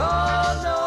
Oh no.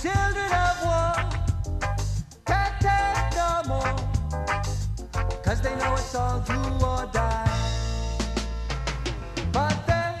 children of war, can't take no more, cause they know it's all do or die. But they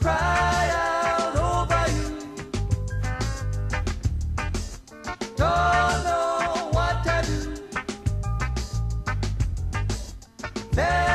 cry out over you, don't know what to do. They